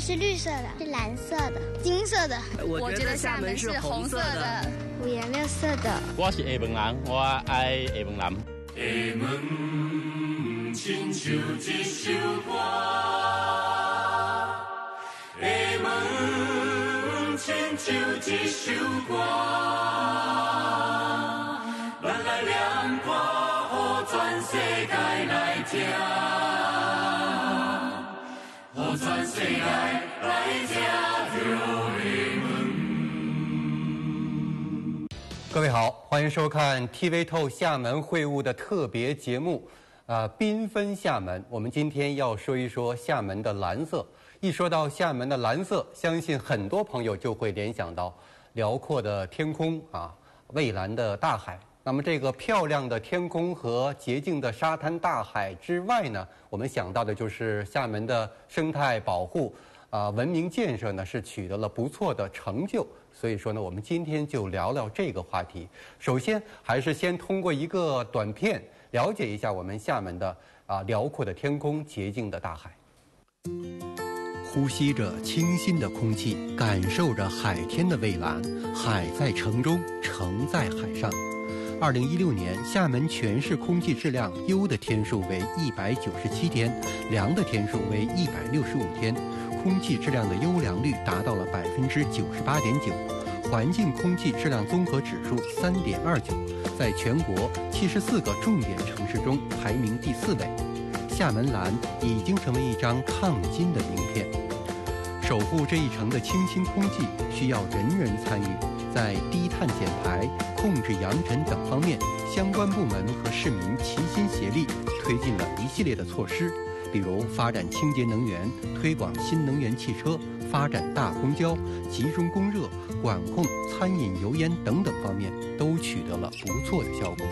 是绿色的，是蓝色的，金色的。我觉得厦门是红色的，五颜六色的。我是厦门人，我爱厦门人。厦门亲像一首歌，厦门亲像一首歌，咱来念歌，予全世界来听。全世界来各位好，欢迎收看 TV 透厦门会晤的特别节目，啊，缤纷厦门。我们今天要说一说厦门的蓝色。一说到厦门的蓝色，相信很多朋友就会联想到辽阔的天空啊，蔚蓝的大海。那么，这个漂亮的天空和洁净的沙滩大海之外呢，我们想到的就是厦门的生态保护，啊，文明建设呢是取得了不错的成就。所以说呢，我们今天就聊聊这个话题。首先，还是先通过一个短片了解一下我们厦门的啊辽阔的天空、洁净的大海。呼吸着清新的空气，感受着海天的蔚蓝，海在城中，城在海上。二零一六年，厦门全市空气质量优的天数为一百九十七天，良的天数为一百六十五天，空气质量的优良率达到了百分之九十八点九，环境空气质量综合指数三点二九，在全国七十四个重点城市中排名第四位。厦门蓝已经成为一张抗金的名片。守护这一城的清新空气，需要人人参与。在低碳减排、控制扬尘等方面，相关部门和市民齐心协力，推进了一系列的措施，比如发展清洁能源、推广新能源汽车、发展大公交、集中供热、管控餐饮油烟等等方面，都取得了不错的效果。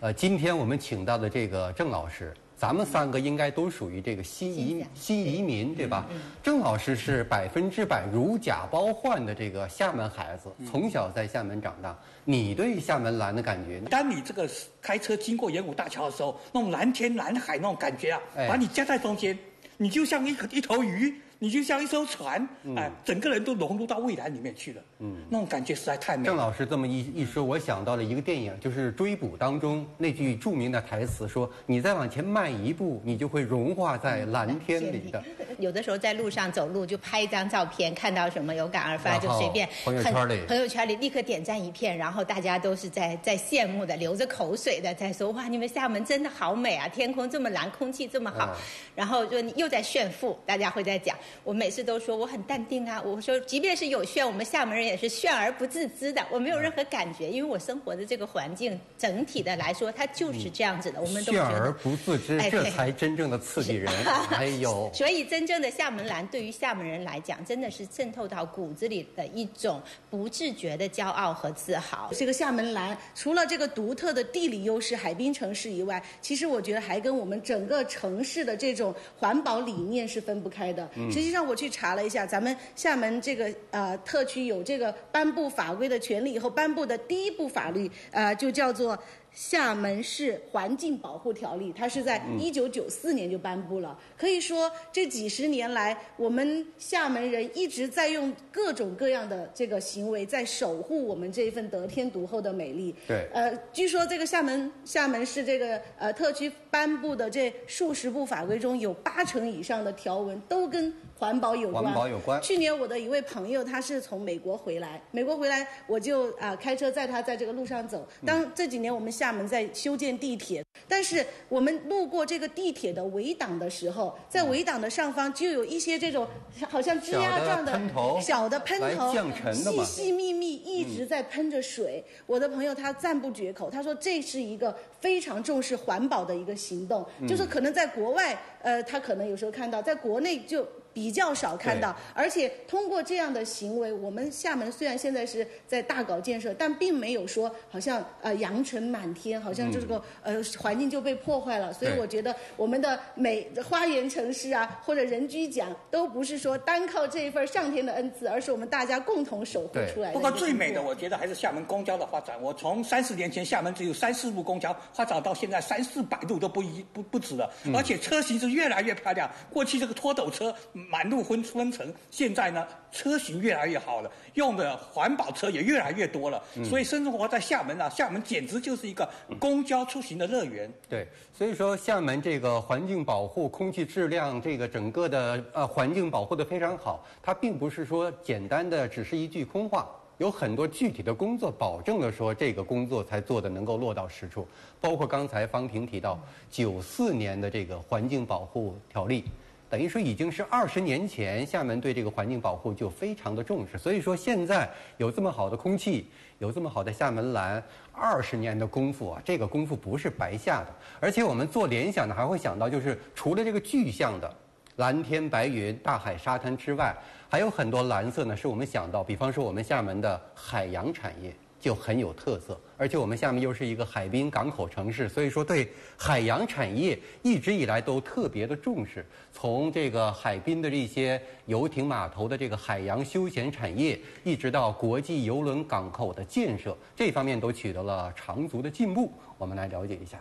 呃，今天我们请到的这个郑老师。咱们三个应该都属于这个新移新移民，对吧？郑老师是百分之百如假包换的这个厦门孩子，从小在厦门长大。你对厦门蓝的感觉？当你这个开车经过演武大桥的时候，那种蓝天蓝海那种感觉啊，把你夹在中间，你就像一一头鱼。你就像一艘船，哎，整个人都融入到未来里面去了，嗯，那种感觉实在太美。郑老师这么一一说，我想到了一个电影，就是《追捕》当中那句著名的台词，说：“你再往前迈一步，你就会融化在蓝天里的。”有的时候在路上走路，就拍一张照片，看到什么有感而发，就随便朋友圈里朋友圈里立刻点赞一片，然后大家都是在在羡慕的，流着口水的在说：“哇，你们厦门真的好美啊，天空这么蓝，空气这么好。”然后就又在炫富，大家会在讲。我每次都说我很淡定啊，我说即便是有炫，我们厦门人也是炫而不自知的，我没有任何感觉，因为我生活的这个环境整体的来说，它就是这样子的。我们都炫而不自知，这才真正的刺激人。还有，所以真正的厦门蓝对于厦门人来讲，真的是渗透到骨子里的一种不自觉的骄傲和自豪。这个厦门蓝除了这个独特的地理优势，海滨城市以外，其实我觉得还跟我们整个城市的这种环保理念是分不开的。实际上我去查了一下，咱们厦门这个呃特区有这个颁布法规的权利以后，颁布的第一部法律呃就叫做。厦门市环境保护条例，它是在一九九四年就颁布了。可以说，这几十年来，我们厦门人一直在用各种各样的这个行为，在守护我们这一份得天独厚的美丽。对。呃，据说这个厦门厦门市这个呃特区颁布的这数十部法规中有八成以上的条文都跟环保有关。环保有关。去年我的一位朋友，他是从美国回来，美国回来我就啊开车载他在这个路上走。当这几年我们厦厦门在修建地铁，但是我们路过这个地铁的围挡的时候，在围挡的上方就有一些这种好像吱呀状的小的喷头，细细密密一直在喷着水。我的朋友他赞不绝口，他说这是一个非常重视环保的一个行动，就是可能在国外，呃，他可能有时候看到，在国内就。比较少看到。而且通过这样的行为，我们厦门虽然现在是在大搞建设，但并没有说好像呃扬尘满天，好像这个呃环境就被破坏了。所以我觉得我们的美花园城市啊，或者人居奖，都不是说单靠这一份上天的恩赐，而是我们大家共同守护出来的。不过最美的，我觉得还是厦门公交的发展。我从三十年前厦门只有三四路公交，发展到现在三四百路都不一不不止了，而且车型是越来越漂亮。过去这个拖斗车满路昏昏沉，现在呢车型越来越好了，用的环保车也越来越多了。所以生活在厦门啊，厦门简直就是一个公交出行的乐园。对，所以说厦门这个环境保护、空气质量，这个整个的呃环境保护的非常好。它并不是说简单的只是一句空话。有很多具体的工作，保证了说这个工作才做的能够落到实处。包括刚才方婷提到九四年的这个环境保护条例，等于说已经是二十年前厦门对这个环境保护就非常的重视。所以说现在有这么好的空气，有这么好的厦门蓝，二十年的功夫啊，这个功夫不是白下的。而且我们做联想呢，还会想到就是除了这个具象的蓝天白云、大海沙滩之外。还有很多蓝色呢，是我们想到，比方说我们厦门的海洋产业就很有特色，而且我们厦门又是一个海滨港口城市，所以说对海洋产业一直以来都特别的重视。从这个海滨的这些游艇码头的这个海洋休闲产业，一直到国际邮轮港口的建设，这方面都取得了长足的进步。我们来了解一下。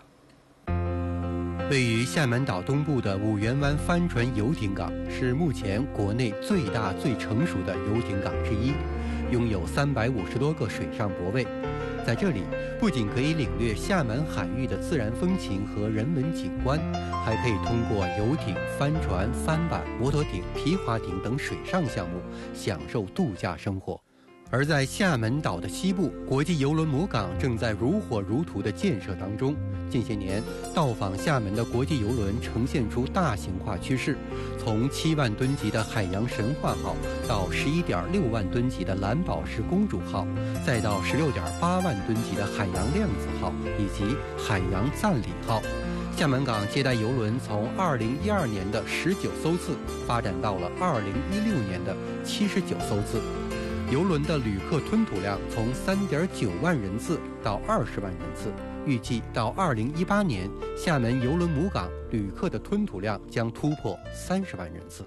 位于厦门岛东部的五缘湾帆船游艇港是目前国内最大、最成熟的游艇港之一，拥有三百五十多个水上泊位。在这里，不仅可以领略厦门海域的自然风情和人文景观，还可以通过游艇、帆船、帆板、摩托艇、皮划艇等水上项目享受度假生活。而在厦门岛的西部，国际邮轮母港正在如火如荼的建设当中。近些年，到访厦门的国际邮轮呈现出大型化趋势，从七万吨级的海洋神话号，到十一点六万吨级的蓝宝石公主号，再到十六点八万吨级的海洋量子号以及海洋赞礼号，厦门港接待邮轮从二零一二年的十九艘次，发展到了二零一六年的七十九艘次。游轮的旅客吞吐量从三点九万人次到二十万人次，预计到二零一八年，厦门游轮母港旅客的吞吐量将突破三十万人次。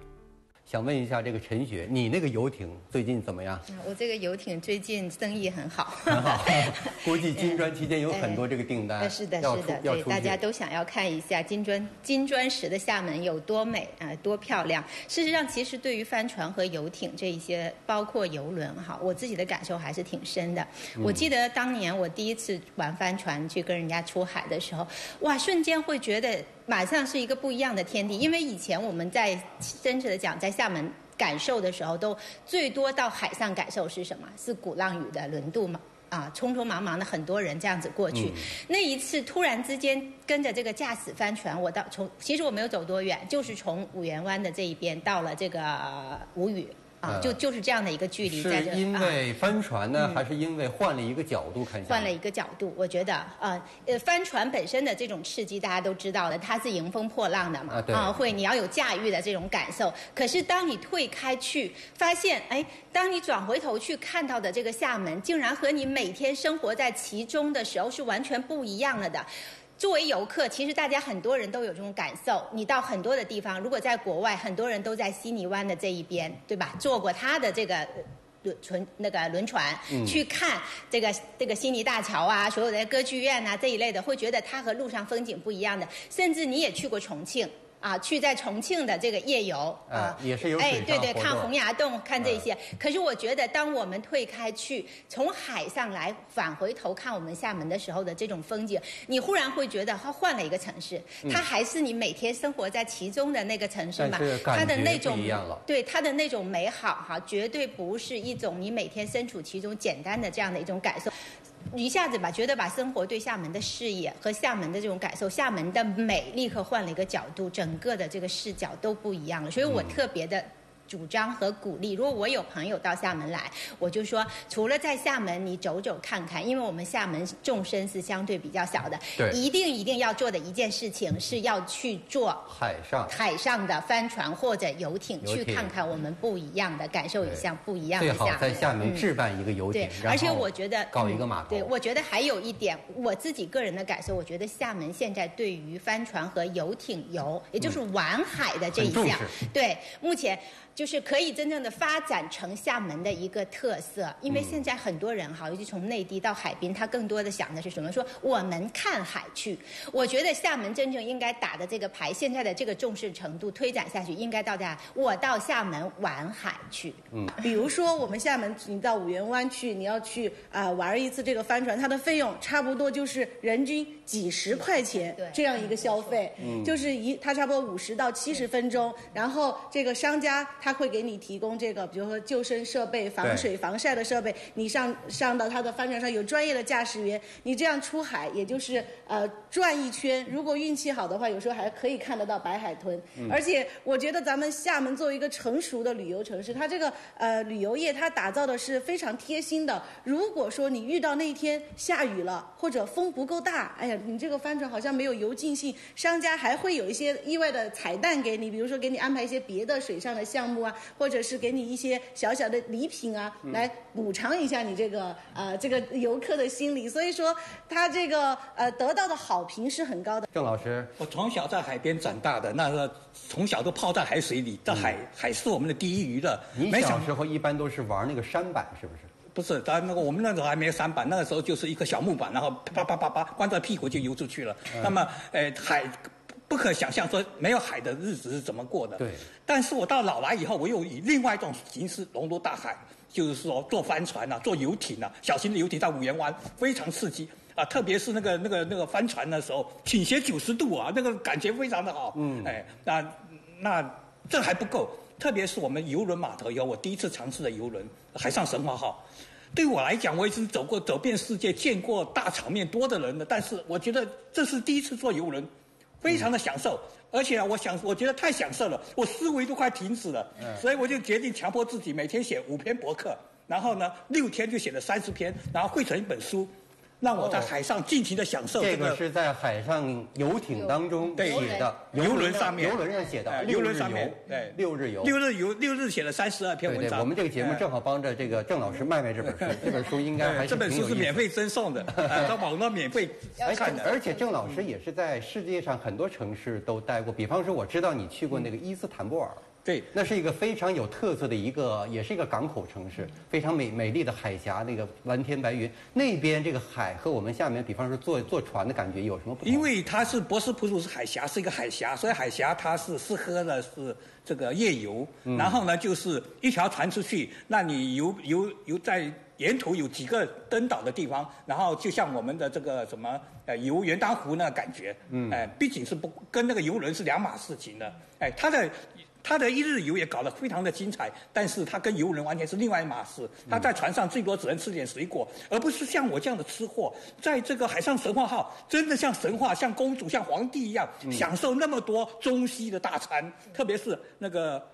想问一下这个陈雪，你那个游艇最近怎么样？我这个游艇最近生意很好，很好。国际金砖期间有很多这个订单，是的，是的，对，大家都想要看一下金砖金砖石的厦门有多美啊，多漂亮。事实上，其实对于帆船和游艇这一些，包括游轮哈，我自己的感受还是挺深的。我记得当年我第一次玩帆船去跟人家出海的时候，哇，瞬间会觉得。马上是一个不一样的天地，因为以前我们在真实的讲，在厦门感受的时候，都最多到海上感受是什么？是鼓浪屿的轮渡嘛？啊，匆匆忙忙的很多人这样子过去，那一次突然之间跟着这个驾驶帆船，我到从其实我没有走多远，就是从五缘湾的这一边到了这个吴语。啊，就就是这样的一个距离，在这是因为帆船呢，还是因为换了一个角度看？换了一个角度，我觉得啊，呃，帆船本身的这种刺激，大家都知道的，它是迎风破浪的嘛，啊，会你要有驾驭的这种感受。可是当你退开去，发现，哎，当你转回头去看到的这个厦门，竟然和你每天生活在其中的时候是完全不一样了的。作为游客，其实大家很多人都有这种感受。你到很多的地方，如果在国外，很多人都在悉尼湾的这一边，对吧？坐过他的这个轮船，那个轮船去看这个这个悉尼大桥啊，所有的歌剧院啊这一类的，会觉得它和路上风景不一样的。甚至你也去过重庆。啊，去在重庆的这个夜游啊，也是有哎，对对，看洪崖洞，看这些。可是我觉得，当我们退开去，从海上来返回头看我们厦门的时候的这种风景，你忽然会觉得它换了一个城市，它还是你每天生活在其中的那个城市嘛？它的那种对它的那种美好哈，绝对不是一种你每天身处其中简单的这样的一种感受。一下子吧，觉得把生活对厦门的视野和厦门的这种感受，厦门的美立刻换了一个角度，整个的这个视角都不一样了。所以我特别的主张和鼓励。如果我有朋友到厦门来，我就说，除了在厦门你走走看看，因为我们厦门纵深是相对比较小的，对，一定一定要做的一件事情是要去做海上海上的帆船或者游艇，去看看我们不一样的，感受一下不一样的厦门。最好在厦门置办一个游艇，而且我觉得搞一个码头。对，我觉得还有一点，我自己个人的感受，我觉得厦门现在对于帆船和游艇游，也就是玩海的这一项，对，目前。就是可以真正的发展成厦门的一个特色，因为现在很多人哈，尤其从内地到海滨，他更多的想的是什么？说我们看海去。我觉得厦门真正应该打的这个牌，现在的这个重视程度推展下去，应该到家我到厦门玩海去。嗯，比如说我们厦门，你到五缘湾去，你要去啊玩一次这个帆船，它的费用差不多就是人均几十块钱这样一个消费，嗯就是一它差不多五十到七十分钟，然后这个商家。他会给你提供这个，比如说救生设备、防水防晒的设备。你上上到他的帆船上有专业的驾驶员，你这样出海也就是呃转一圈。如果运气好的话，有时候还可以看得到白海豚。而且我觉得咱们厦门作为一个成熟的旅游城市，它这个呃旅游业它打造的是非常贴心的。如果说你遇到那一天下雨了，或者风不够大，哎呀，你这个帆船好像没有游尽兴，商家还会有一些意外的彩蛋给你，比如说给你安排一些别的水上的项目。目啊，或者是给你一些小小的礼品啊，来补偿一下你这个呃这个游客的心理。所以说，他这个呃得到的好评是很高的。郑老师，我从小在海边长大的，那个从小都泡在海水里，这海海是我们的第一娱乐。你小时候一般都是玩那个舢板，是不是？不是，咱那个我们那时候还没有舢板，那个时候就是一个小木板，然后啪啪啪啪光着屁股就游出去了。那么，呃，海。不可想象，说没有海的日子是怎么过的。对。但是我到老来以后，我又以另外一种形式融入大海，就是说坐帆船啊，坐游艇啊，小型的游艇在五缘湾非常刺激啊，特别是那个那个那个帆船的时候，倾斜九十度啊，那个感觉非常的好。嗯。哎，那那这还不够，特别是我们游轮码头以后，我第一次尝试的游轮海上神话号，对我来讲，我已经走过走遍世界，见过大场面多的人了，但是我觉得这是第一次坐游轮。非常的享受，而且我想，我觉得太享受了，我思维都快停止了，所以我就决定强迫自己每天写五篇博客，然后呢，六天就写了三十篇，然后汇成一本书。让我在海上尽情的享受。这个是在海上游艇当中写的，游轮上面，游轮上写的，游轮上面，对，六日游，六日游，六日写了三十二篇文章。我们这个节目正好帮着这个郑老师卖卖这本书，这本书应该还是这本书是免费赠送的，到网络免费看的。而且郑老师也是在世界上很多城市都待过，比方说我知道你去过那个伊斯坦布尔。对，那是一个非常有特色的一个，也是一个港口城市，非常美美丽的海峡，那个蓝天白云。那边这个海和我们下面，比方说坐坐船的感觉有什么不同？因为它是博斯普鲁斯海峡，是一个海峡，所以海峡它是适合的是这个夜游。然后呢，就是一条船出去，那你游游游在沿途有几个登岛的地方，然后就像我们的这个什么呃游元当湖那感觉，哎，毕竟是不跟那个游轮是两码事情的，哎，它的。他的一日游也搞得非常的精彩，但是他跟游人完全是另外一码事。他在船上最多只能吃点水果，而不是像我这样的吃货，在这个海上神话号，真的像神话、像公主、像皇帝一样，享受那么多中西的大餐，特别是那个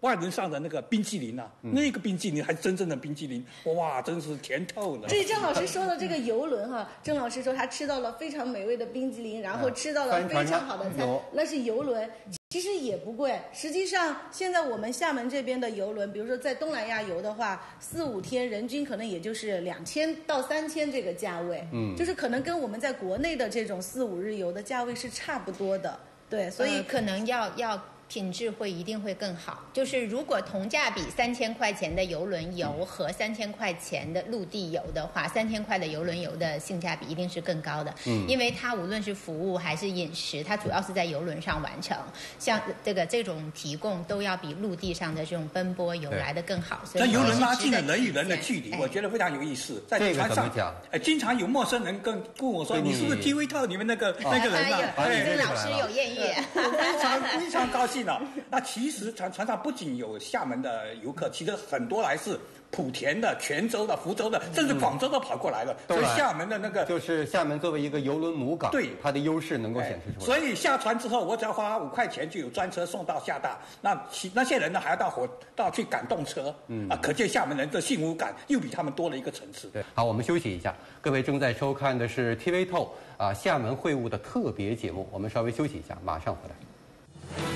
外轮上的那个冰淇淋啊，那个冰淇淋还是真正的冰淇淋，哇，真是甜透了。所以郑老师说的这个游轮哈，郑老师说他吃到了非常美味的冰淇淋，然后吃到了非常好的餐，那是游轮。其实也不贵，实际上现在我们厦门这边的游轮，比如说在东南亚游的话，四五天人均可能也就是两千到三千这个价位，嗯，就是可能跟我们在国内的这种四五日游的价位是差不多的，对，所以可能要要。品质会一定会更好。就是如果同价比三千块钱的游轮游和三千块钱的陆地游的话，三千块的游轮游的性价比一定是更高的。嗯，因为它无论是服务还是饮食，它主要是在游轮上完成，像这个这种提供都要比陆地上的这种奔波游来的更好。所以游轮拉近了人与人的距离，我觉得非常有意思。在船上，哎，经常有陌生人跟跟我说：“你是不是 TV 套里面那个那个人啊？”跟老师有艳遇。非常非常高兴了。那其实船船上不仅有厦门的游客，其实很多来自。莆田的、泉州的、福州的，甚至广州都跑过来了。所以厦门的那个就是厦门作为一个邮轮母港，对它的优势能够显示出来。所以下船之后，我只要花五块钱就有专车送到厦大。那其那些人呢，还要到火到去赶动车。嗯啊，可见厦门人的幸福感又比他们多了一个层次。对，好，我们休息一下。各位正在收看的是 TV 透啊厦门会晤的特别节目，我们稍微休息一下，马上回来。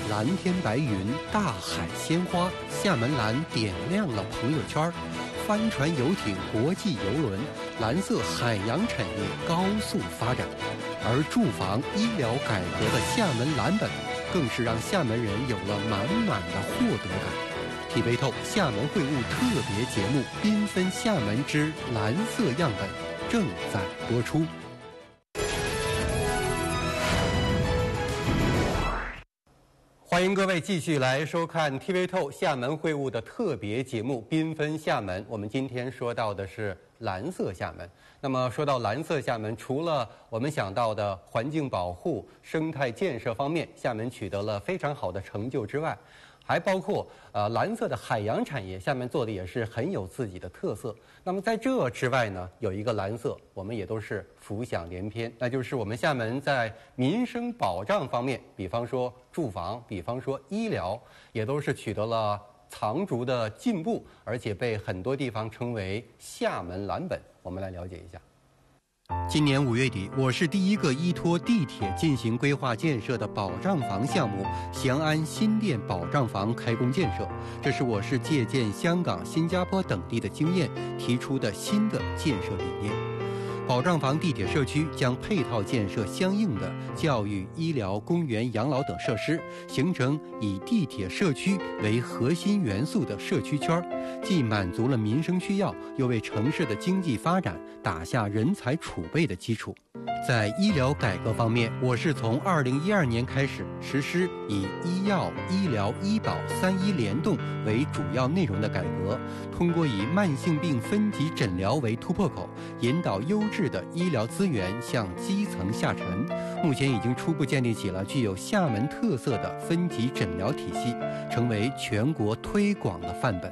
蓝天白云，大海鲜花，厦门蓝点亮了朋友圈。帆船、游艇、国际游轮，蓝色海洋产业高速发展，而住房、医疗改革的厦门蓝本，更是让厦门人有了满满的获得感。TV 透厦门会晤特别节目《缤纷厦门之蓝色样本》正在播出。欢迎各位继续来收看 TV 透厦门会晤的特别节目《缤纷厦门》。我们今天说到的是蓝色厦门。那么说到蓝色厦门，除了我们想到的环境保护、生态建设方面，厦门取得了非常好的成就之外，还包括呃蓝色的海洋产业，下面做的也是很有自己的特色。那么在这之外呢，有一个蓝色，我们也都是浮想联翩，那就是我们厦门在民生保障方面，比方说住房，比方说医疗，也都是取得了长足的进步，而且被很多地方称为厦门蓝本。我们来了解一下。今年五月底，我市第一个依托地铁进行规划建设的保障房项目——翔安新店保障房开工建设。这是我市借鉴香港、新加坡等地的经验提出的新的建设理念。保障房地铁社区将配套建设相应的教育、医疗、公园、养老等设施，形成以地铁社区为核心元素的社区圈，既满足了民生需要，又为城市的经济发展打下人才储备的基础。在医疗改革方面，我市从二零一二年开始实施以医药、医疗、医保三医联动为主要内容的改革，通过以慢性病分级诊疗为突破口，引导优质的医疗资源向基层下沉。目前已经初步建立起了具有厦门特色的分级诊疗体系，成为全国推广的范本。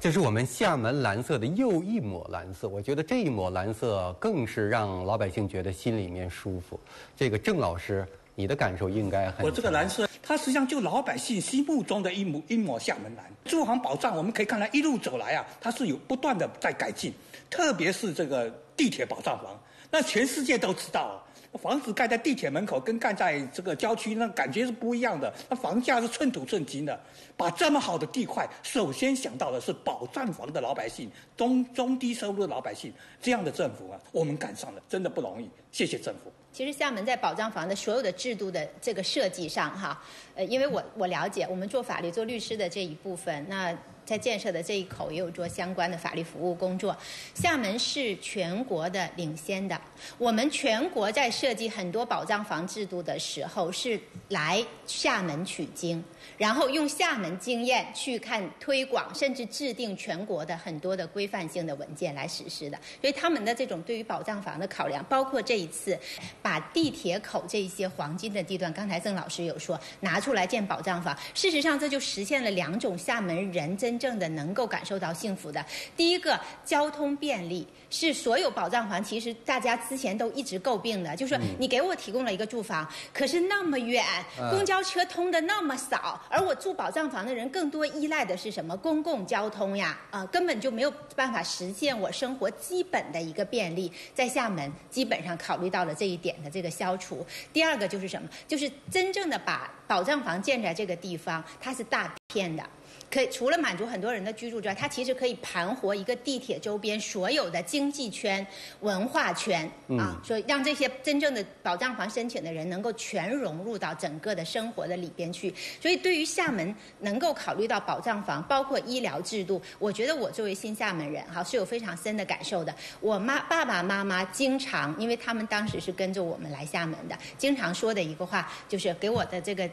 这是我们厦门蓝色的又一抹蓝色，我觉得这一抹蓝色更是让老百姓觉得心里面舒服。这个郑老师，你的感受应该很。我这个蓝色，它实际上就老百姓心目中的一抹一抹厦门蓝。住房保障，我们可以看来一路走来啊，它是有不断的在改进，特别是这个地铁保障房，那全世界都知道。房子盖在地铁门口，跟盖在这个郊区，那感觉是不一样的。那房价是寸土寸金的。把这么好的地块，首先想到的是保障房的老百姓，中中低收入的老百姓，这样的政府啊，我们赶上了，真的不容易。谢谢政府。其实厦门在保障房的所有的制度的这个设计上，哈，呃，因为我我了解，我们做法律、做律师的这一部分，那。在建设的这一口也有做相关的法律服务工作。厦门是全国的领先的，我们全国在设计很多保障房制度的时候是来厦门取经。然后用厦门经验去看推广，甚至制定全国的很多的规范性的文件来实施的。所以他们的这种对于保障房的考量，包括这一次把地铁口这一些黄金的地段，刚才曾老师有说拿出来建保障房。事实上，这就实现了两种厦门人真正的能够感受到幸福的。第一个，交通便利。是所有保障房，其实大家之前都一直诟病的，就是说你给我提供了一个住房，可是那么远，公交车通的那么少，而我住保障房的人更多依赖的是什么？公共交通呀，啊，根本就没有办法实现我生活基本的一个便利。在厦门，基本上考虑到了这一点的这个消除。第二个就是什么？就是真正的把保障房建在这个地方，它是大片的。可以除了满足很多人的居住之外，它其实可以盘活一个地铁周边所有的经济圈、文化圈啊，所以让这些真正的保障房申请的人能够全融入到整个的生活的里边去。所以对于厦门能够考虑到保障房，包括医疗制度，我觉得我作为新厦门人哈是有非常深的感受的。我妈爸爸妈妈经常，因为他们当时是跟着我们来厦门的，经常说的一个话就是给我的这个。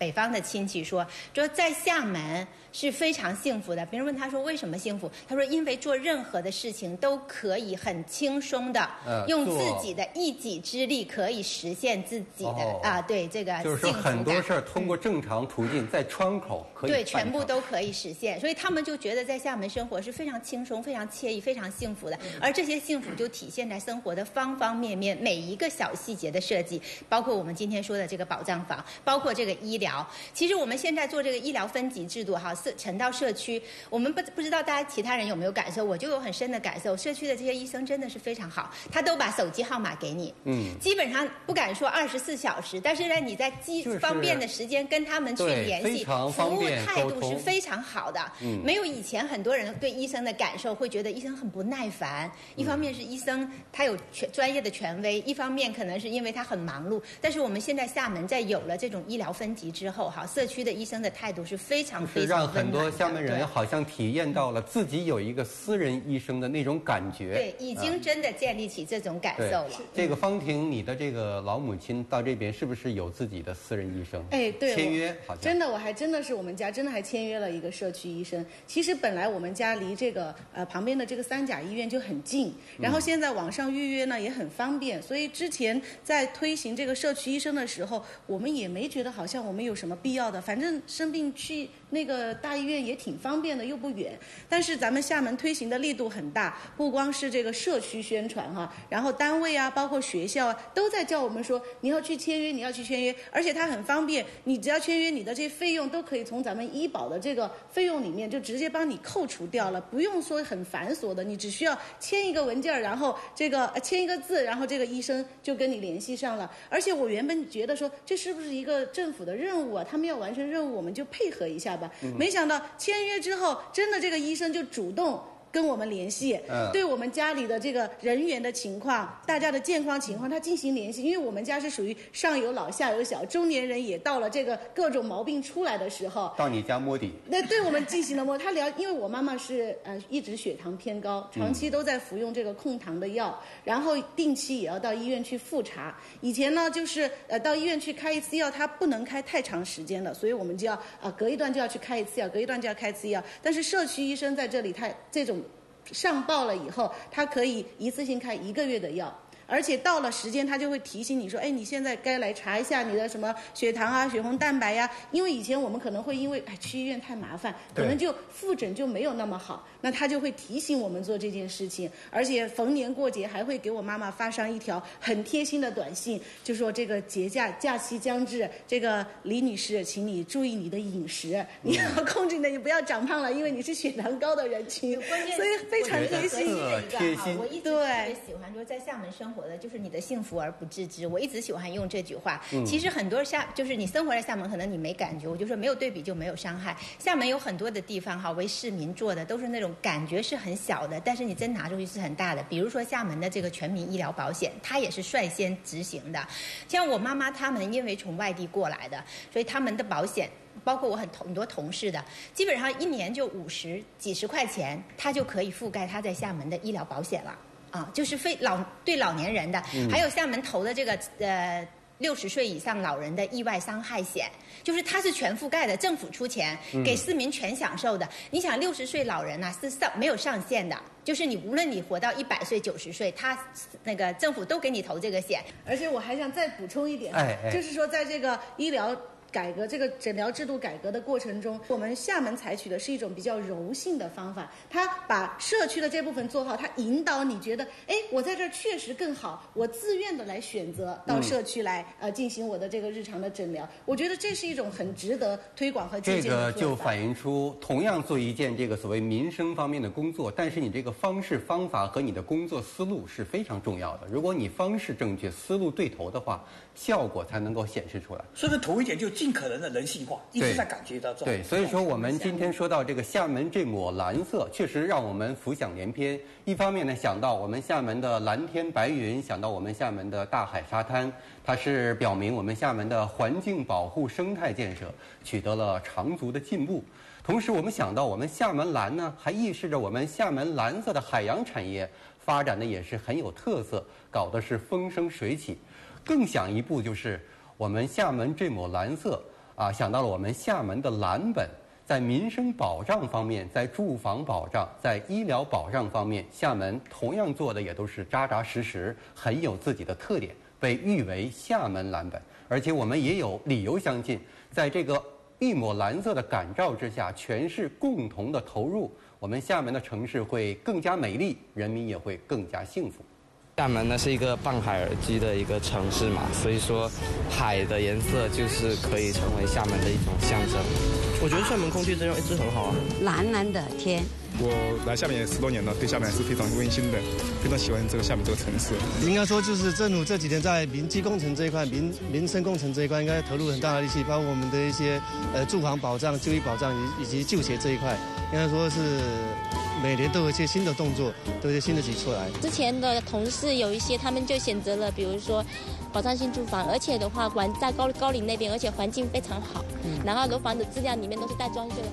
北方的亲戚说，说在厦门是非常幸福的。别人问他说为什么幸福，他说因为做任何的事情都可以很轻松的，用自己的一己之力可以实现自己的啊，对这个就是说很多事儿通过正常途径在窗口可以对全部都可以实现，所以他们就觉得在厦门生活是非常轻松、非常惬意、非常幸福的。而这些幸福就体现在生活的方方面面，每一个小细节的设计，包括我们今天说的这个保障房，包括这个医疗。其实我们现在做这个医疗分级制度，哈，社沉到社区，我们不不知道大家其他人有没有感受，我就有很深的感受。社区的这些医生真的是非常好，他都把手机号码给你，嗯，基本上不敢说二十四小时，但是呢，你在机方便的时间跟他们去联系，服务态度是非常好的，嗯，没有以前很多人对医生的感受会觉得医生很不耐烦。一方面是医生他有权专业的权威，一方面可能是因为他很忙碌。但是我们现在厦门在有了这种医疗分级之后，哈，社区的医生的态度是非常非常让很多厦门人好像体验到了自己有一个私人医生的那种感觉。对，已经真的建立起这种感受了。这个方婷，你的这个老母亲到这边是不是有自己的私人医生？哎，对，签约好像真的，我还真的是我们家真的还签约了一个社区医生。其实本来我们家离这个呃旁边的这个三甲医院就很近，然后。现在网上预约呢也很方便，所以之前在推行这个社区医生的时候，我们也没觉得好像我们有有什么必要的，反正生病去。那个大医院也挺方便的，又不远。但是咱们厦门推行的力度很大，不光是这个社区宣传哈，然后单位啊，包括学校啊，都在叫我们说你要去签约，你要去签约，而且它很方便，你只要签约，你的这些费用都可以从咱们医保的这个费用里面就直接帮你扣除掉了，不用说很繁琐的，你只需要签一个文件然后这个签一个字，然后这个医生就跟你联系上了。而且我原本觉得说这是不是一个政府的任务啊？他们要完成任务，我们就配合一下。没想到签约之后，真的这个医生就主动。跟我们联系，对我们家里的这个人员的情况、大家的健康情况，他进行联系。因为我们家是属于上有老下有小，中年人也到了这个各种毛病出来的时候，到你家摸底。那对我们进行了摸，他聊，因为我妈妈是呃一直血糖偏高，长期都在服用这个控糖的药，然后定期也要到医院去复查。以前呢，就是呃到医院去开一次药，他不能开太长时间的，所以我们就要啊隔一段就要去开一次药，隔一段就要开一次药。但是社区医生在这里，他这种。上报了以后，他可以一次性开一个月的药。而且到了时间，他就会提醒你说：“哎，你现在该来查一下你的什么血糖啊、血红蛋白呀。”因为以前我们可能会因为哎去医院太麻烦，可能就复诊就没有那么好。那他就会提醒我们做这件事情，而且逢年过节还会给我妈妈发上一条很贴心的短信，就说这个节假假期将至，这个李女士，请你注意你的饮食，你要控制的，你不要长胖了，因为你是血糖高的人群，所以非常贴心。贴心。我一直特别喜欢说在厦门生活。的就是你的幸福而不自知，我一直喜欢用这句话。其实很多厦，就是你生活在厦门，可能你没感觉。我就说没有对比就没有伤害。厦门有很多的地方哈，为市民做的都是那种感觉是很小的，但是你真拿出去是很大的。比如说厦门的这个全民医疗保险，它也是率先执行的。像我妈妈他们因为从外地过来的，所以他们的保险，包括我很很多同事的，基本上一年就五十几十块钱，他就可以覆盖他在厦门的医疗保险了。啊，就是非老对老年人的，还有厦门投的这个呃六十岁以上老人的意外伤害险，就是它是全覆盖的，政府出钱给市民全享受的。你想六十岁老人呐是上没有上限的，就是你无论你活到一百岁九十岁，他那个政府都给你投这个险。而且我还想再补充一点，就是说在这个医疗。改革这个诊疗制度改革的过程中，我们厦门采取的是一种比较柔性的方法，他把社区的这部分做好，他引导你觉得，哎，我在这儿确实更好，我自愿的来选择到社区来呃进行我的这个日常的诊疗，我觉得这是一种很值得推广和借鉴这个就反映出，同样做一件这个所谓民生方面的工作，但是你这个方式方法和你的工作思路是非常重要的。如果你方式正确，思路对头的话，效果才能够显示出来。说的头一点就。尽可能的人性化，一直在感觉到这对，所以说我们今天说到这个厦门这抹蓝色，确实让我们浮想联翩。一方面呢，想到我们厦门的蓝天白云，想到我们厦门的大海沙滩，它是表明我们厦门的环境保护、生态建设取得了长足的进步。同时，我们想到我们厦门蓝呢，还预示着我们厦门蓝色的海洋产业发展的也是很有特色，搞的是风生水起。更想一步就是。我们厦门这抹蓝色，啊，想到了我们厦门的蓝本，在民生保障方面，在住房保障、在医疗保障方面，厦门同样做的也都是扎扎实实，很有自己的特点，被誉为厦门蓝本。而且我们也有理由相信，在这个一抹蓝色的感召之下，全市共同的投入，我们厦门的城市会更加美丽，人民也会更加幸福。厦门呢是一个傍海而居的一个城市嘛，所以说海的颜色就是可以成为厦门的一种象征。我觉得厦门空气质量一直很好啊，蓝蓝的天。我来厦门也十多年了，对厦门还是非常温馨的，非常喜欢这个厦门这个城市。应该说就是政府这几天在民基工程这一块、民民生工程这一块，应该投入很大的力气，包括我们的一些呃住房保障、就医保障以以及就学这一块，应该说是。每年都有一些新的动作，都有一些新的举措来。之前的同事有一些，他们就选择了，比如说保障性住房，而且的话，管在高高岭那边，而且环境非常好，然后楼房的质量里面都是带装修的。